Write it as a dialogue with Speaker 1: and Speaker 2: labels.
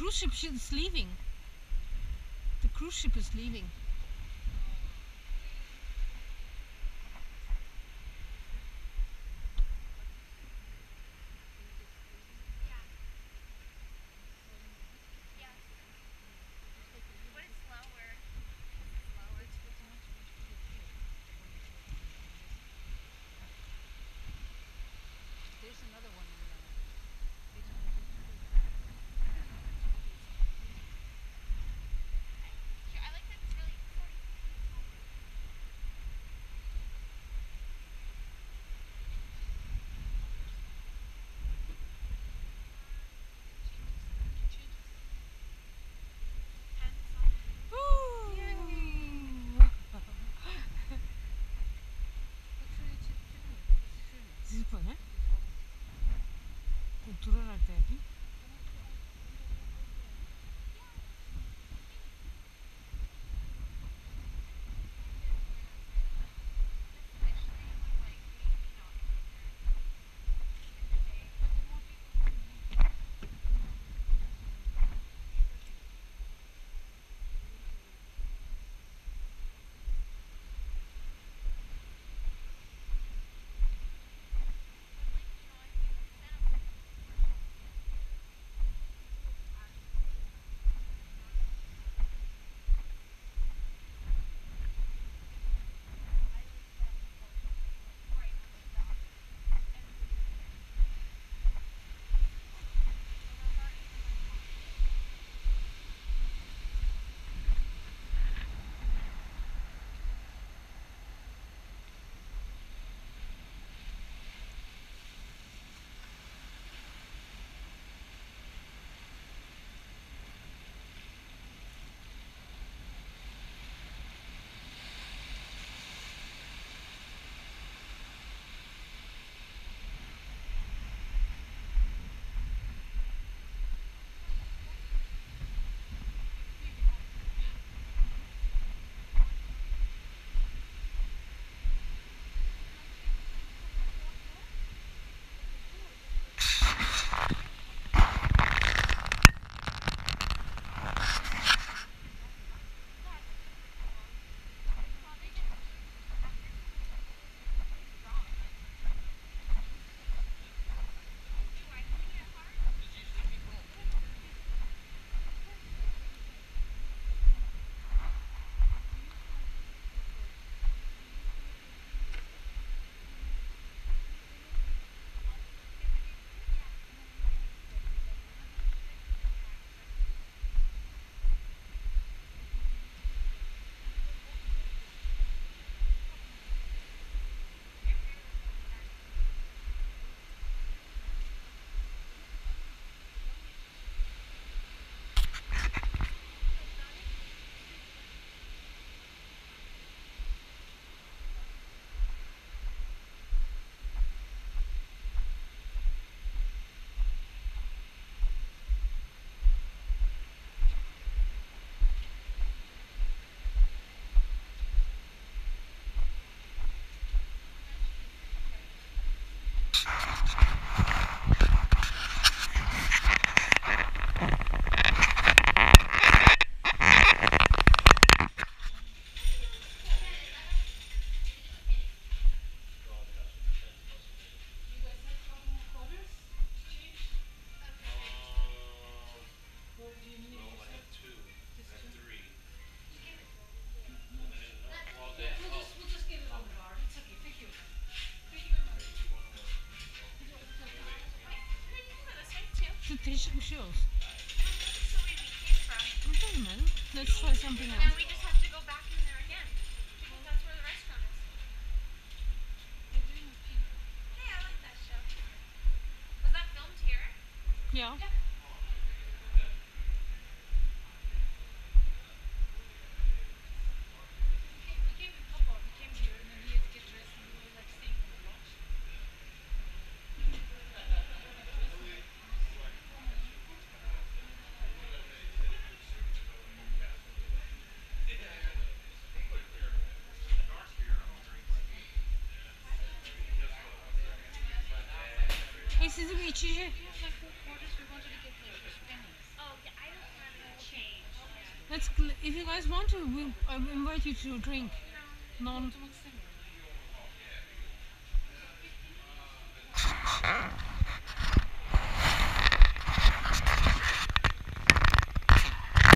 Speaker 1: cruise ship. She's leaving. The cruise ship is leaving. 드러날 때 şey olsun.
Speaker 2: So where we came from.
Speaker 1: It doesn't matter. Let's try something
Speaker 2: And
Speaker 1: else.
Speaker 2: we just have to go back in there again. Because that's where the restaurant is. Hey, I like that show. Was that filmed here?
Speaker 1: Yeah.
Speaker 3: He
Speaker 1: sizi geçici. Let's, if you guys want to, we, I invite you to drink. Non.